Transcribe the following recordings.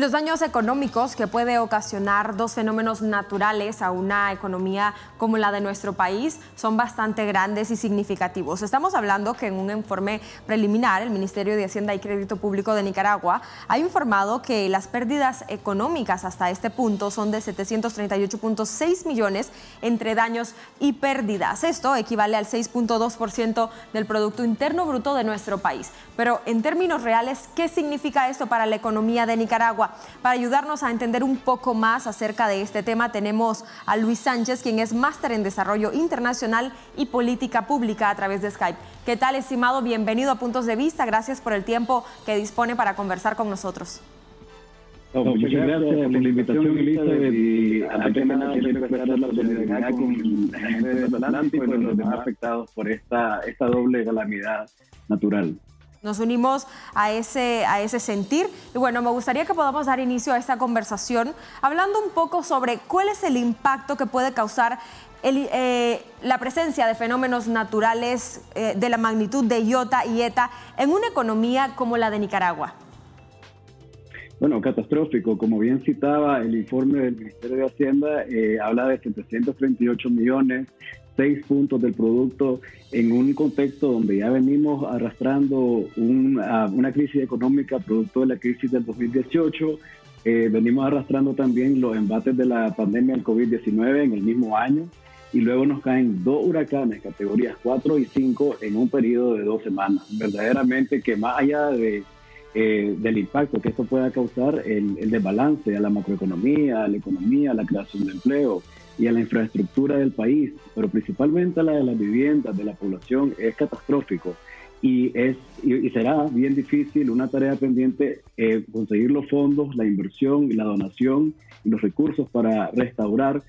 los daños económicos que puede ocasionar dos fenómenos naturales a una economía como la de nuestro país son bastante grandes y significativos. Estamos hablando que en un informe preliminar el Ministerio de Hacienda y Crédito Público de Nicaragua ha informado que las pérdidas económicas hasta este punto son de 738.6 millones entre daños y pérdidas. Esto equivale al 6.2% del Producto Interno Bruto de nuestro país. Pero en términos reales, ¿qué significa esto para la economía de Nicaragua? Para ayudarnos a entender un poco más acerca de este tema, tenemos a Luis Sánchez, quien es máster en Desarrollo Internacional y Política Pública a través de Skype. ¿Qué tal, estimado? Bienvenido a Puntos de Vista. Gracias por el tiempo que dispone para conversar con nosotros. muchas gracias por la invitación, Elizabeth. Y antes nada, quiero expresar la solidaridad con la gente del Atlántico y los demás afectados por esta, esta doble calamidad natural. Nos unimos a ese, a ese sentir. Y bueno, me gustaría que podamos dar inicio a esta conversación hablando un poco sobre cuál es el impacto que puede causar eh, la presencia de fenómenos naturales eh, de la magnitud de IOTA y ETA en una economía como la de Nicaragua. Bueno, catastrófico. Como bien citaba el informe del Ministerio de Hacienda, eh, habla de 738 millones seis puntos del producto en un contexto donde ya venimos arrastrando una crisis económica producto de la crisis del 2018. Eh, venimos arrastrando también los embates de la pandemia del COVID-19 en el mismo año y luego nos caen dos huracanes, categorías 4 y 5, en un periodo de dos semanas. Verdaderamente que más allá de, eh, del impacto que esto pueda causar, el, el desbalance a la macroeconomía, a la economía, a la creación de empleo, y a la infraestructura del país, pero principalmente a la de las viviendas, de la población, es catastrófico. Y, es, y, será bien difícil, una tarea pendiente, eh, conseguir los fondos, la inversión la donación y los recursos para restaurar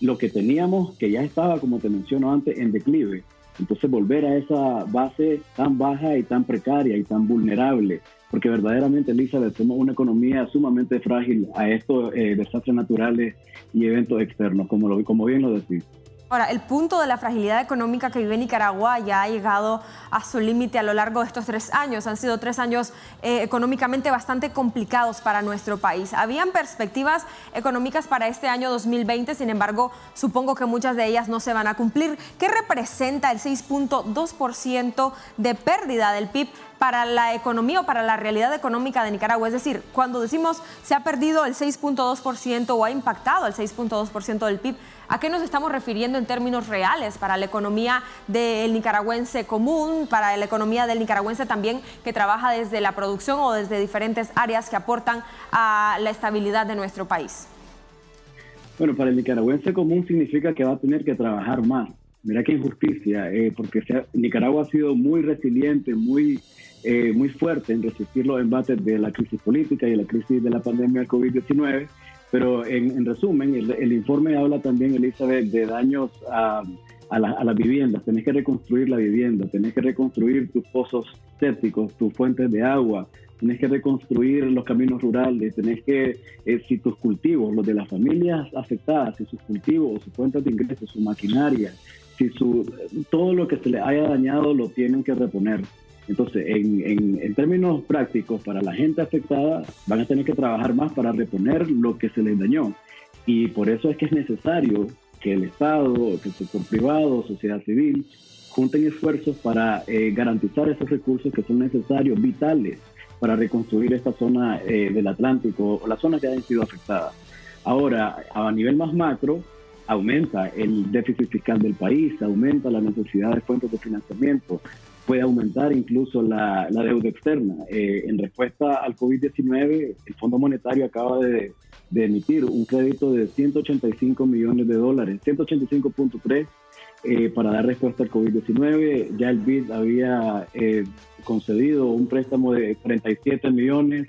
lo que teníamos, que ya estaba, como te menciono antes, en declive. Entonces volver a esa base tan baja y tan precaria y tan vulnerable porque verdaderamente, Elizabeth, somos una economía sumamente frágil a estos eh, desastres naturales y eventos externos, como, lo, como bien lo decís. Ahora, el punto de la fragilidad económica que vive Nicaragua ya ha llegado a su límite a lo largo de estos tres años. Han sido tres años eh, económicamente bastante complicados para nuestro país. Habían perspectivas económicas para este año 2020, sin embargo, supongo que muchas de ellas no se van a cumplir. ¿Qué representa el 6.2% de pérdida del PIB para la economía o para la realidad económica de Nicaragua. Es decir, cuando decimos se ha perdido el 6.2% o ha impactado el 6.2% del PIB, ¿a qué nos estamos refiriendo en términos reales para la economía del nicaragüense común, para la economía del nicaragüense también que trabaja desde la producción o desde diferentes áreas que aportan a la estabilidad de nuestro país? Bueno, para el nicaragüense común significa que va a tener que trabajar más. Mira qué injusticia, eh, porque Nicaragua ha sido muy resiliente, muy eh, muy fuerte en resistir los embates de la crisis política y la crisis de la pandemia del COVID-19. Pero en, resumen, el, informe habla también, Elizabeth, de daños a, a, las viviendas. Tenés que reconstruir la vivienda, tenés que reconstruir tus pozos sépticos, tus fuentes de agua, tenés que reconstruir los caminos rurales, tenés que, eh, si tus cultivos, los de las familias afectadas, si sus cultivos, sus fuentes de ingresos, su maquinaria, si su, todo lo que se le haya dañado lo tienen que reponer. Entonces, en, términos prácticos, para la gente afectada, van a tener que trabajar más para reponer lo que se les dañó. Y por eso es que es necesario que el Estado, que el sector privado, sociedad civil, junten esfuerzos para eh, garantizar esos recursos que son necesarios, vitales, para reconstruir esta zona eh, del Atlántico o las zonas que hayan sido afectadas. Ahora, a nivel más macro, aumenta el déficit fiscal del país, aumenta la necesidad de fuentes de financiamiento, puede aumentar incluso la, deuda externa. Eh, en respuesta al COVID-19, el Fondo Monetario acaba de, emitir un crédito de 185 millones de dólares, 185.3 eh, para dar respuesta al COVID-19. Ya el BID había eh, concedido un préstamo de 47 millones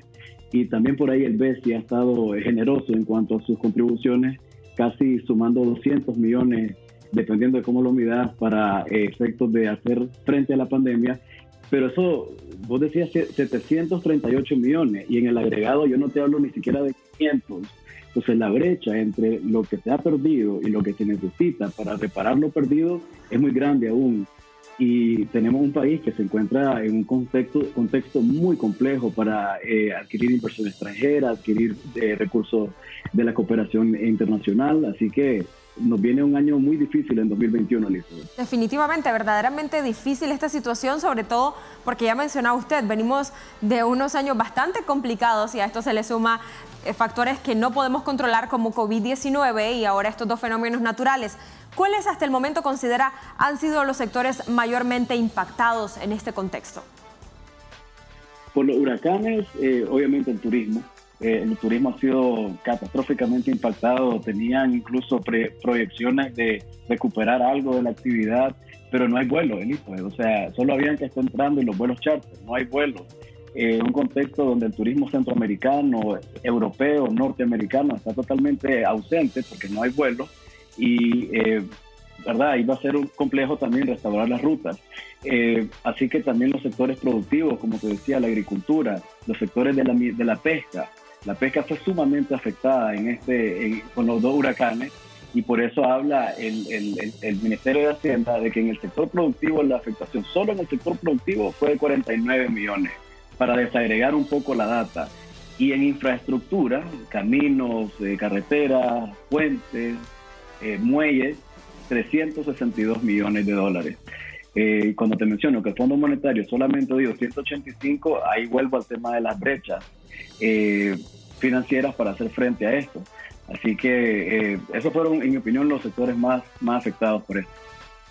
y también por ahí el BESI ha estado generoso en cuanto a sus contribuciones, casi sumando 200 millones dependiendo de cómo lo midas, para eh, efectos de hacer frente a la pandemia. Pero eso, vos decías 738 millones y en el agregado yo no te hablo ni siquiera de 500. Entonces la brecha entre lo que se ha perdido y lo que se necesita para reparar lo perdido es muy grande aún. Y tenemos un país que se encuentra en un contexto, contexto muy complejo para eh, adquirir inversión extranjera, adquirir eh, recursos de la cooperación internacional, así que nos viene un año muy difícil en 2021, Elizabeth. Definitivamente, verdaderamente difícil esta situación, sobre todo porque ya mencionaba usted, venimos de unos años bastante complicados y a esto se le suma eh, factores que no podemos controlar como COVID-19 y ahora estos dos fenómenos naturales. ¿Cuáles hasta el momento considera han sido los sectores mayormente impactados en este contexto? Por los huracanes, eh, obviamente el turismo. Eh, el turismo ha sido catastróficamente impactado. Tenían incluso proyecciones de recuperar algo de la actividad, pero no hay vuelos, Elizabeth. O sea, solo habían que estar entrando en los vuelos charter, no hay vuelos. En un contexto donde el turismo centroamericano, europeo, norteamericano está totalmente ausente porque no hay vuelos y eh, ¿verdad? Iba a ser un complejo también restaurar las rutas. Eh, así que también los sectores productivos, como te decía, la agricultura, los sectores de la, de la pesca. La pesca fue sumamente afectada en este, con los dos huracanes y por eso habla el, el, el, Ministerio de Hacienda de que en el sector productivo la afectación solo en el sector productivo fue de 49 millones, para desagregar un poco la data. Y en infraestructura, caminos, eh, carreteras, puentes, eh, muelles, 362 millones de dólares. Eh, cuando te menciono que el Fondo Monetario solamente dio 185, ahí vuelvo al tema de las brechas eh, financieras para hacer frente a esto. Así que eh, esos fueron, en mi opinión, los sectores más, más afectados por esto.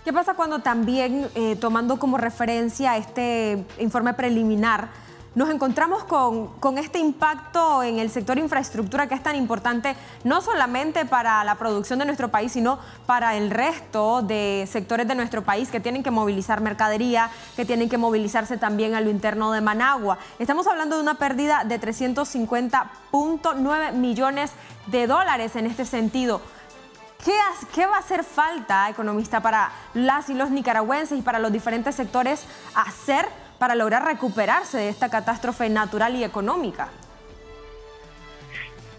¿Qué pasa cuando también, tomando como referencia este informe preliminar, nos encontramos con, este impacto en el sector infraestructura que es tan importante, no solamente para la producción de nuestro país, sino para el resto de sectores de nuestro país que tienen que movilizar mercadería, que tienen que movilizarse también a lo interno de Managua. Estamos hablando de una pérdida de 350.9 millones de dólares en este sentido. ¿Qué, ¿Qué, va a hacer falta, economista, para las y los nicaragüenses y para los diferentes sectores hacer para lograr recuperarse de esta catástrofe natural y económica?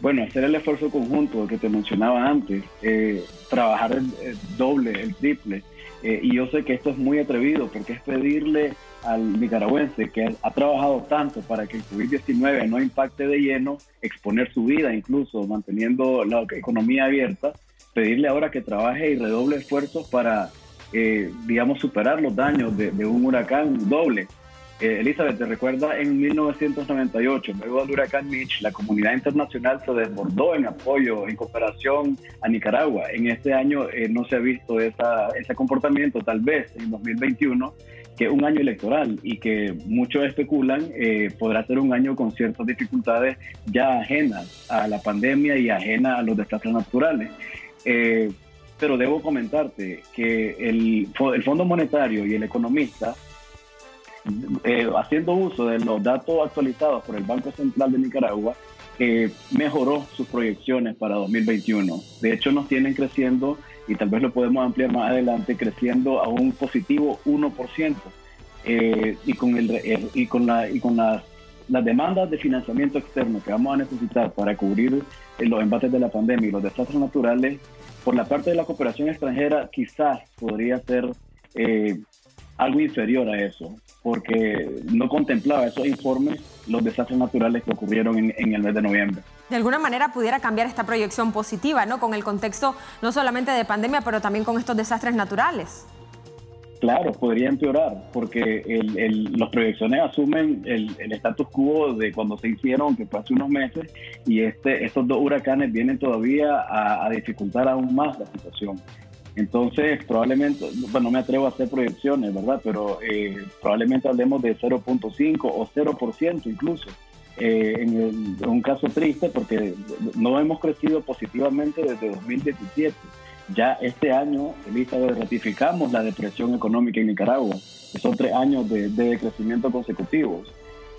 Bueno, hacer el esfuerzo conjunto que te mencionaba antes, eh, trabajar el, doble, el triple. Eh, y yo sé que esto es muy atrevido porque es pedirle al nicaragüense que ha trabajado tanto para que el COVID-19 no impacte de lleno, exponer su vida incluso, manteniendo la economía abierta, pedirle ahora que trabaje y redoble esfuerzos para, eh, digamos, superar los daños de, de un huracán doble. Eh, Elizabeth, ¿te recuerda en 1998, luego del huracán Mitch, la comunidad internacional se desbordó en apoyo, en cooperación a Nicaragua? En este año eh, no se ha visto ese comportamiento, tal vez en 2021, que es un año electoral y que muchos especulan eh, podrá ser un año con ciertas dificultades ya ajenas a la pandemia y ajenas a los desastres naturales. pero debo comentarte que el, el Fondo Monetario y el economista eh, haciendo uso de los datos actualizados por el Banco Central de Nicaragua, eh, mejoró sus proyecciones para 2021. De hecho, nos tienen creciendo, y tal vez lo podemos ampliar más adelante, creciendo a un positivo 1%. Eh, y con, el, y con, la, y con las, las demandas de financiamiento externo que vamos a necesitar para cubrir los embates de la pandemia y los desastres naturales, por la parte de la cooperación extranjera quizás podría ser algo inferior a eso porque no contemplaba esos informes los desastres naturales que ocurrieron en, el mes de noviembre. De alguna manera pudiera cambiar esta proyección positiva, ¿no? Con el contexto no solamente de pandemia, pero también con estos desastres naturales. Claro, podría empeorar, porque las proyecciones asumen el, status quo de cuando se hicieron, que fue hace unos meses, y este, estos dos huracanes vienen todavía a dificultar aún más la situación. Entonces, probablemente, bueno, no me atrevo a hacer proyecciones, ¿verdad? Pero eh, probablemente hablemos de 0.5 o 0% incluso. Eh, en, un caso triste porque no hemos crecido positivamente desde 2017. Ya este año, Elizabeth, ratificamos la depresión económica en Nicaragua. Son tres años de, de decrecimiento consecutivos.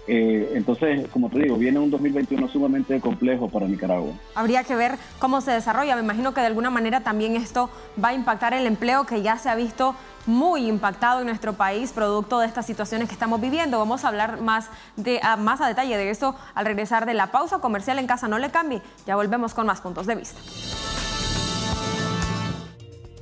Eh, entonces, como te digo, viene un 2021 sumamente complejo para Nicaragua. Habría que ver cómo se desarrolla. Me imagino que de alguna manera también esto va a impactar el empleo que ya se ha visto muy impactado en nuestro país producto de estas situaciones que estamos viviendo. Vamos a hablar más, de, a, más a detalle de eso al regresar de la pausa comercial en casa. No le cambie. Ya volvemos con más puntos de vista.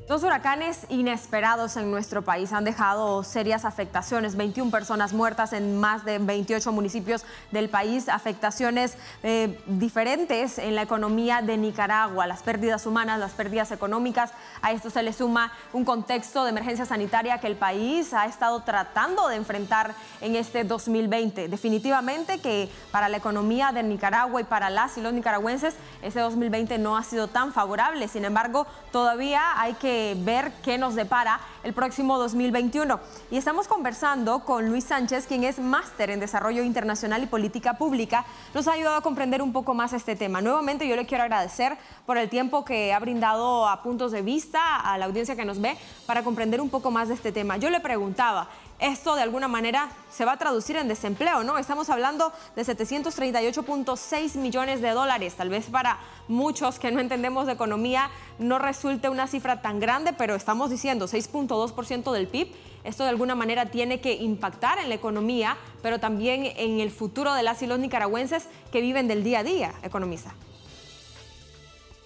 Dos huracanes inesperados en nuestro país han dejado serias afectaciones, 21 personas muertas en más de 28 municipios del país, afectaciones eh, diferentes en la economía de Nicaragua, las pérdidas humanas, las pérdidas económicas. A esto se le suma un contexto de emergencia sanitaria que el país ha estado tratando de enfrentar en este 2020. Definitivamente que para la economía de Nicaragua y para las y los nicaragüenses, ese 2020 no ha sido tan favorable. Sin embargo, todavía hay que ver qué nos depara el próximo 2021. Y estamos conversando con Luis Sánchez, quien es máster en Desarrollo Internacional y Política Pública. Nos ha ayudado a comprender un poco más este tema. Nuevamente yo le quiero agradecer por el tiempo que ha brindado a puntos de vista, a la audiencia que nos ve, para comprender un poco más de este tema. Yo le preguntaba, esto de alguna manera se va a traducir en desempleo, ¿no? Estamos hablando de 738.6 millones de dólares. Tal vez para muchos que no entendemos de economía no resulte una cifra tan grande, pero estamos diciendo 6.2% del PIB. Esto de alguna manera tiene que impactar en la economía, pero también en el futuro de las y los nicaragüenses que viven del día a día, economista.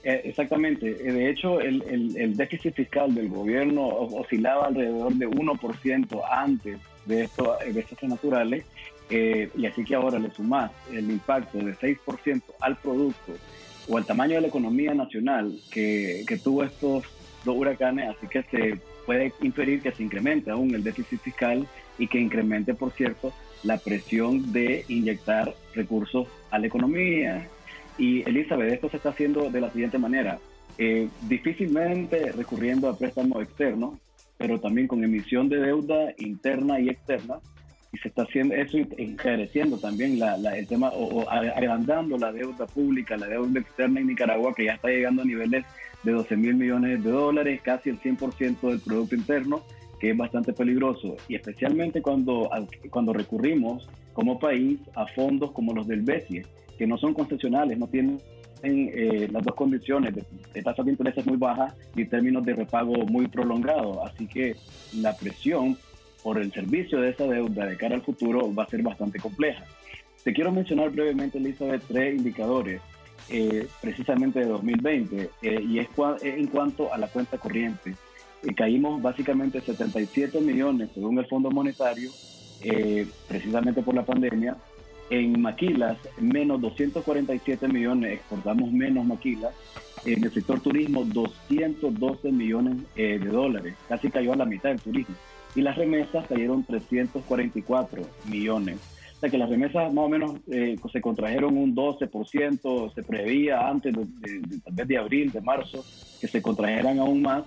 Eh, exactamente. Eh, de hecho, el, déficit fiscal del gobierno oscilaba alrededor de 1% antes de, esto, de desastres naturales. Eh, y así que ahora le sumás el impacto de 6% al producto o al tamaño de la economía nacional que, que tuvo estos dos huracanes, así que se puede inferir que se incremente aún el déficit fiscal y que incremente, por cierto, la presión de inyectar recursos a la economía, y Elizabeth, esto se está haciendo de la siguiente manera, eh, difícilmente recurriendo a préstamos externos, pero también con emisión de deuda interna y externa, y se está haciendo eso encareciendo también la, el tema o, agrandando la deuda pública, la deuda externa en Nicaragua, que ya está llegando a niveles de 12 mil millones de dólares, casi el 100% del Producto Interno, que es bastante peligroso, y especialmente cuando, cuando recurrimos como país a fondos como los del BESIE, que no son concesionales, no tienen eh, las dos condiciones de, de tasas de interés muy bajas y términos de repago muy prolongados. Así que la presión por el servicio de esa deuda de cara al futuro va a ser bastante compleja. Te quiero mencionar brevemente, Elizabeth, tres indicadores eh, precisamente de 2020 eh, y es en cuanto a la cuenta corriente. caímos básicamente 77 millones según el Fondo Monetario, precisamente por la pandemia, en maquilas, menos 247 millones, exportamos menos maquilas. En el sector turismo, 212 millones eh, de dólares, casi cayó a la mitad del turismo. Y las remesas cayeron 344 millones. O sea que las remesas más o menos eh, se contrajeron un 12%, se preveía antes de, tal vez de abril, de marzo, que se contrajeran aún más,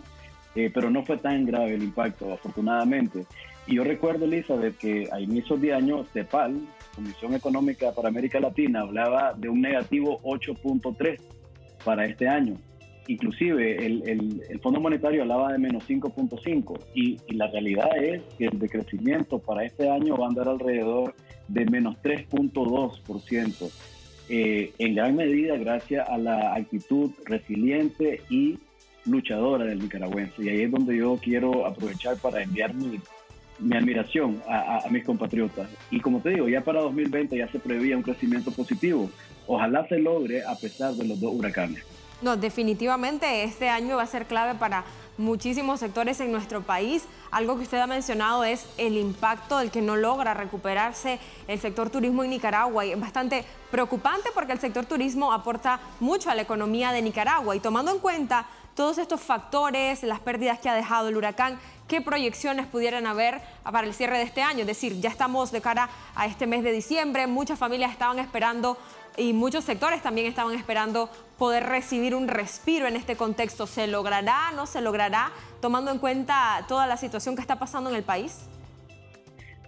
eh, pero no fue tan grave el impacto, afortunadamente. Y yo recuerdo, Elizabeth, que a inicios de año, CEPAL, Comisión Económica para América Latina, hablaba de un negativo 8.3 para este año. Inclusive el, el, Fondo Monetario hablaba de menos 5.5 y, la realidad es que el decrecimiento para este año va a andar alrededor de menos 3.2%, eh, en gran medida gracias a la actitud resiliente y luchadora del nicaragüense. Y ahí es donde yo quiero aprovechar para enviar mi mi admiración a, mis compatriotas. Y como te digo, ya para 2020 ya se preveía un crecimiento positivo. Ojalá se logre a pesar de los dos huracanes. No, definitivamente este año va a ser clave para muchísimos sectores en nuestro país. Algo que usted ha mencionado es el impacto del que no logra recuperarse el sector turismo en Nicaragua. Y es bastante preocupante porque el sector turismo aporta mucho a la economía de Nicaragua. Y tomando en cuenta todos estos factores, las pérdidas que ha dejado el huracán, ¿qué proyecciones pudieran haber para el cierre de este año? Es decir, ya estamos de cara a este mes de diciembre, muchas familias estaban esperando y muchos sectores también estaban esperando poder recibir un respiro en este contexto. ¿Se logrará, no se logrará, tomando en cuenta toda la situación que está pasando en el país?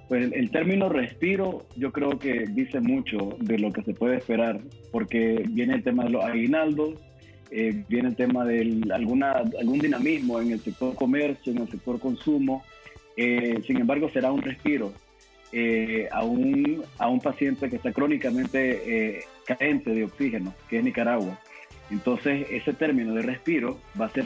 Pues el término respiro yo creo que dice mucho de lo que se puede esperar, porque viene el tema de los aguinaldos, eh, viene el tema de alguna, algún dinamismo en el sector comercio, en el sector consumo. Eh, sin embargo, será un respiro eh, a, un, a un paciente que está crónicamente carente de oxígeno, que es Nicaragua. Entonces, ese término de respiro va a ser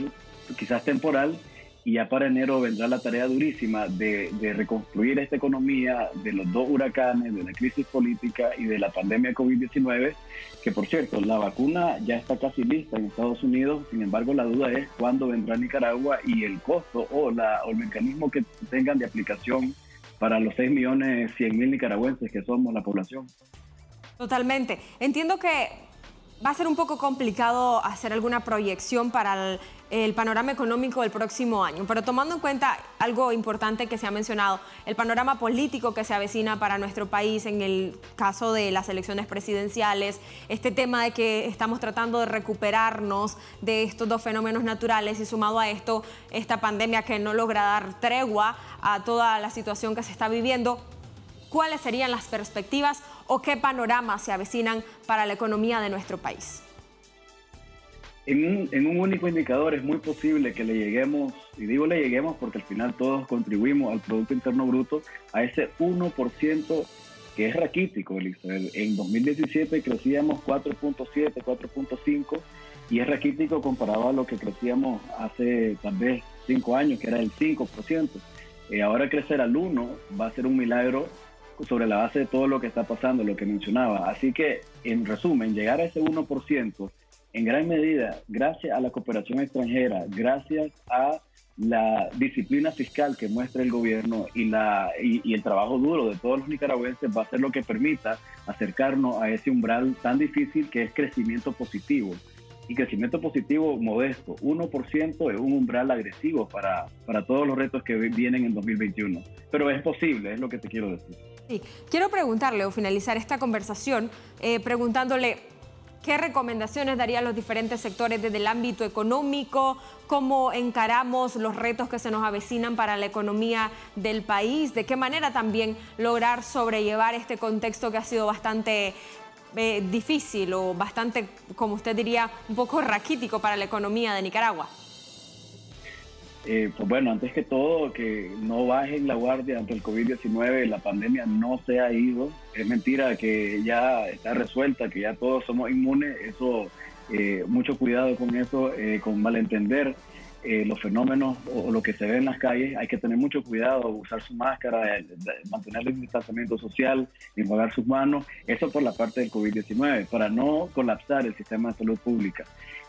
quizás temporal y ya para enero vendrá la tarea durísima de, de, reconstruir esta economía de los dos huracanes, de la crisis política y de la pandemia COVID-19, que por cierto, la vacuna ya está casi lista en Estados Unidos, sin embargo la duda es cuándo vendrá Nicaragua y el costo o, la, o el mecanismo que tengan de aplicación para los 6 millones 100 mil nicaragüenses que somos la población. Totalmente. Entiendo que va a ser un poco complicado hacer alguna proyección para el, panorama económico del próximo año, pero tomando en cuenta algo importante que se ha mencionado, el panorama político que se avecina para nuestro país en el caso de las elecciones presidenciales, este tema de que estamos tratando de recuperarnos de estos dos fenómenos naturales y sumado a esto, esta pandemia que no logra dar tregua a toda la situación que se está viviendo, ¿cuáles serían las perspectivas o qué panoramas se avecinan para la economía de nuestro país? En un, único indicador es muy posible que le lleguemos, y digo le lleguemos porque al final todos contribuimos al Producto Interno Bruto, a ese 1% que es raquítico, Elizabeth. En 2017 crecíamos 4.7, 4.5 y es raquítico comparado a lo que crecíamos hace tal vez 5 años, que era el 5%. Eh, ahora crecer al 1 va a ser un milagro sobre la base de todo lo que está pasando, lo que mencionaba. Así que, en resumen, llegar a ese 1%, en gran medida, gracias a la cooperación extranjera, gracias a la disciplina fiscal que muestra el gobierno y, la, y, el trabajo duro de todos los nicaragüenses va a ser lo que permita acercarnos a ese umbral tan difícil que es crecimiento positivo. Y crecimiento positivo modesto, 1% es un umbral agresivo para, para todos los retos que vienen en 2021. Pero es posible, es lo que te quiero decir. Sí. Quiero preguntarle o finalizar esta conversación eh, preguntándole qué recomendaciones darían los diferentes sectores desde el ámbito económico, cómo encaramos los retos que se nos avecinan para la economía del país, de qué manera también lograr sobrellevar este contexto que ha sido bastante eh, difícil o bastante, como usted diría, un poco raquítico para la economía de Nicaragua. Eh, pues bueno, antes que todo, que no bajen la guardia ante el COVID-19, la pandemia no se ha ido. Es mentira que ya está resuelta, que ya todos somos inmunes. Eso, eh, mucho cuidado con eso, eh, con malentender los fenómenos o, lo que se ve en las calles. Hay que tener mucho cuidado, usar su máscara, mantener el distanciamiento social, enjuagar sus manos. Eso por la parte del COVID-19, para no colapsar el sistema de salud pública.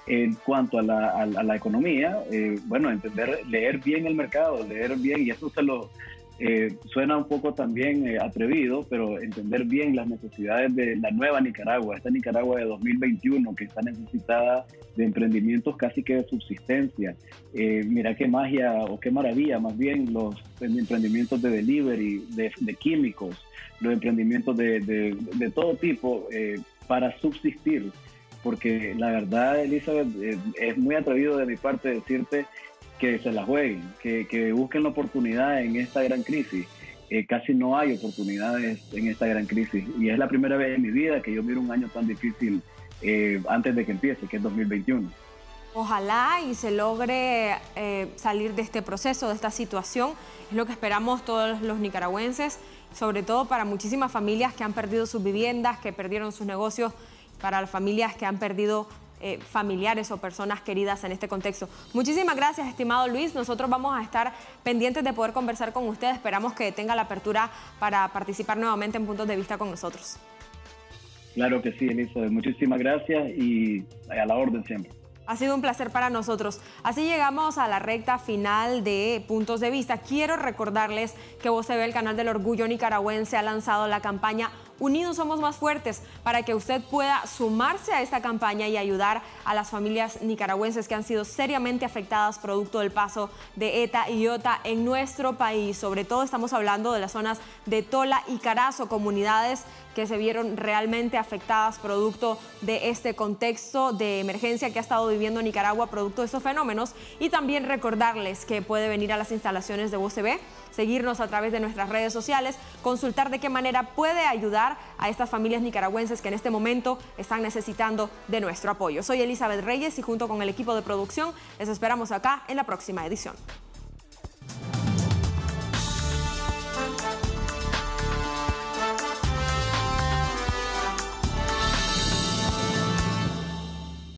En cuanto a la, a, la economía, eh, bueno, entender, leer bien el mercado, leer bien, y eso se lo eh, suena un poco también eh, atrevido, pero entender bien las necesidades de la nueva Nicaragua, esta Nicaragua de 2021 que está necesitada de emprendimientos casi que de subsistencia. mira qué magia o qué maravilla, más bien los emprendimientos de delivery, de, de químicos, los emprendimientos de, de, de todo tipo para subsistir porque la verdad, Elizabeth, eh, es muy atrevido de mi parte decirte que se la jueguen, que, busquen la oportunidad en esta gran crisis. Eh, casi no hay oportunidades en esta gran crisis y es la primera vez en mi vida que yo miro un año tan difícil eh, antes de que empiece, que es 2021. Ojalá y se logre salir de este proceso, de esta situación. Es lo que esperamos todos los nicaragüenses, sobre todo para muchísimas familias que han perdido sus viviendas, que perdieron sus negocios para las familias que han perdido eh, familiares o personas queridas en este contexto. Muchísimas gracias, estimado Luis. Nosotros vamos a estar pendientes de poder conversar con usted. Esperamos que tenga la apertura para participar nuevamente en Puntos de Vista con nosotros. Claro que sí, Elizabeth. Muchísimas gracias y a la orden siempre. Ha sido un placer para nosotros. Así llegamos a la recta final de Puntos de Vista. Quiero recordarles que Voz TV, el canal del orgullo nicaragüense, ha lanzado la campaña Unidos somos más fuertes para que usted pueda sumarse a esta campaña y ayudar a las familias nicaragüenses que han sido seriamente afectadas producto del paso de ETA y IOTA en nuestro país. Sobre todo estamos hablando de las zonas de Tola y Carazo, comunidades que se vieron realmente afectadas producto de este contexto de emergencia que ha estado viviendo Nicaragua producto de estos fenómenos y también recordarles que puede venir a las instalaciones de VOCB, seguirnos a través de nuestras redes sociales, consultar de qué manera puede ayudar a estas familias nicaragüenses que en este momento están necesitando de nuestro apoyo. Soy Elizabeth Reyes y junto con el equipo de producción les esperamos acá en la próxima edición.